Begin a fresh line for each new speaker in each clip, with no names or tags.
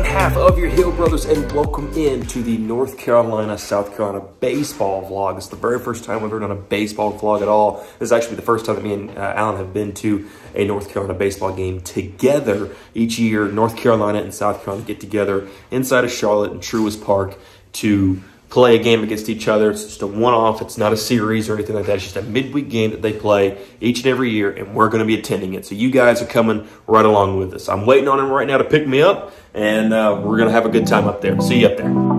one half of your Heel Brothers, and welcome in to the North Carolina, South Carolina baseball vlog. It's the very first time we've ever done a baseball vlog at all. This is actually the first time that me and uh, Alan have been to a North Carolina baseball game together. Each year, North Carolina and South Carolina get together inside of Charlotte in Truist Park to play a game against each other. It's just a one-off. It's not a series or anything like that. It's just a midweek game that they play each and every year, and we're going to be attending it. So you guys are coming right along with us. I'm waiting on him right now to pick me up, and uh, we're going to have a good time up there. See you up there.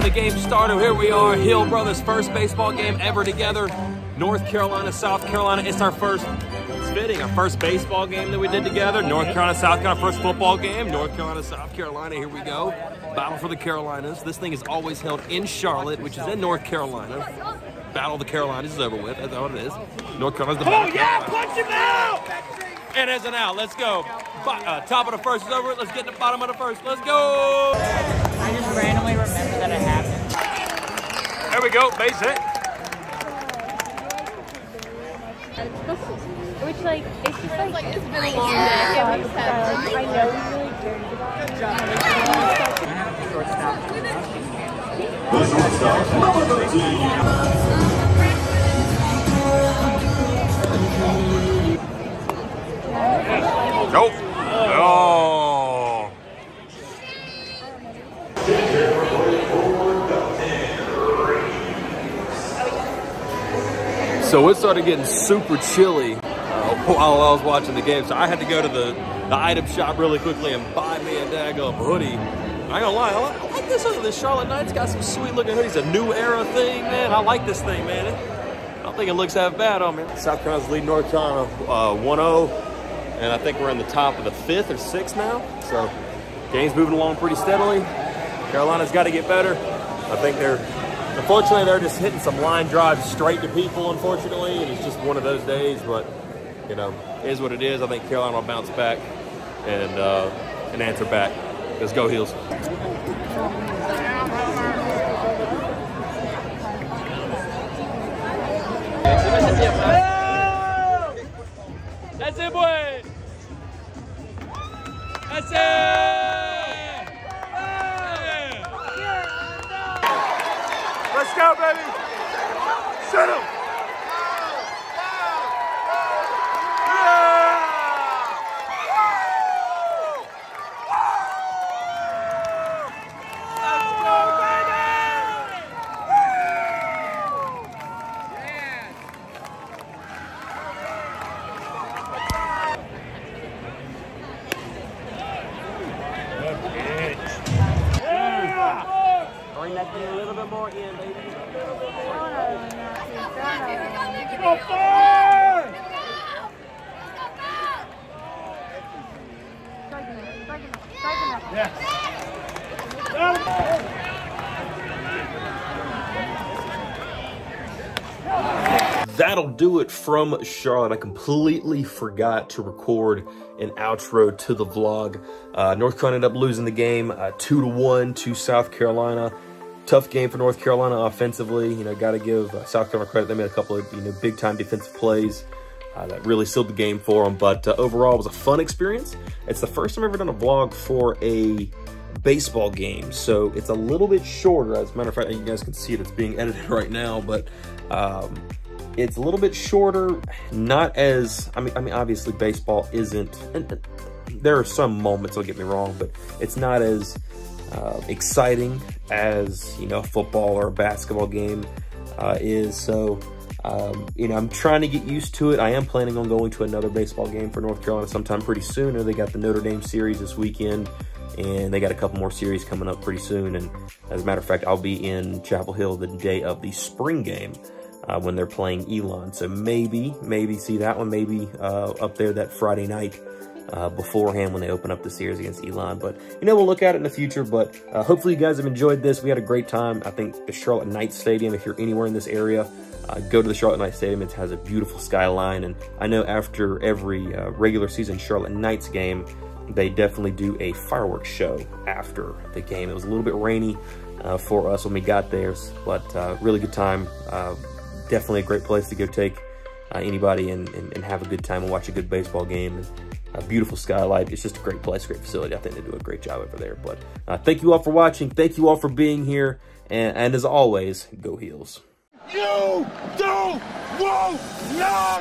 Started. Here we are, Heel Brothers' first baseball game ever together. North Carolina, South Carolina. It's our first, it's fitting, our first baseball game that we did together. North Carolina, South Carolina, first football game. North Carolina, South Carolina, here we go. Battle for the Carolinas. This thing is always held in Charlotte, which is in North Carolina. Battle of the Carolinas is over with. That's all it is. North Carolina's the
Oh, yeah, punch him out!
And as an out, let's go. Uh, top of the first is over. Let's get to the bottom of the first. Let's go. We go, base hit.
Which like it's just like, like it's been a long day. Yeah, we just. I know we really cared about Good job.
The shortstop, number 13.
Nope. So it started getting super chilly uh, while I was watching the game. So I had to go to the, the item shop really quickly and buy me a daggone hoodie. I ain't gonna lie, I like, I like this hoodie. The Charlotte Knights got some sweet looking hoodies. A new era thing, man. I like this thing, man. I don't think it looks that bad on me. South Carolina's leading North Carolina uh, 1-0. And I think we're in the top of the fifth or sixth now. So game's moving along pretty steadily. Carolina's got to get better. I think they're Unfortunately, they're just hitting some line drives straight to people, unfortunately, and it's just one of those days, but, you know, is what it is. I think Carolina will bounce back and, uh, and answer back. Let's go, Heels. Shut up! Let's go, baby. Shoot him. that'll do it from Charlotte. I completely forgot to record an outro to the vlog. Uh, North Carolina ended up losing the game uh, two to one to South Carolina. Tough game for North Carolina offensively. You know, got to give uh, South Carolina credit. They made a couple of you know big time defensive plays. Uh, that really sealed the game for them. But uh, overall, it was a fun experience. It's the first time I've ever done a vlog for a baseball game, so it's a little bit shorter. As a matter of fact, you guys can see it. It's being edited right now, but um, it's a little bit shorter, not as, I mean, I mean, obviously baseball isn't, and there are some moments, don't get me wrong, but it's not as uh, exciting as, you know, football or a basketball game uh, is. So, um, you know, I'm trying to get used to it. I am planning on going to another baseball game for North Carolina sometime pretty soon. They got the Notre Dame series this weekend, and they got a couple more series coming up pretty soon. And as a matter of fact, I'll be in Chapel Hill the day of the spring game uh, when they're playing Elon. So maybe, maybe see that one, maybe uh, up there that Friday night uh, beforehand when they open up the series against Elon. But, you know, we'll look at it in the future. But uh, hopefully you guys have enjoyed this. We had a great time. I think the Charlotte Knights Stadium, if you're anywhere in this area, uh, go to the Charlotte Knights Stadium. It has a beautiful skyline. And I know after every uh, regular season Charlotte Knights game, they definitely do a fireworks show after the game. It was a little bit rainy uh, for us when we got there, but uh, really good time. Definitely a great place to go take uh, anybody and, and, and, have a good time and watch a good baseball game. A beautiful skylight. It's just a great place, great facility. I think they do a great job over there. But uh, thank you all for watching. Thank you all for being here. And, and as always, go Heels.
You don't want no.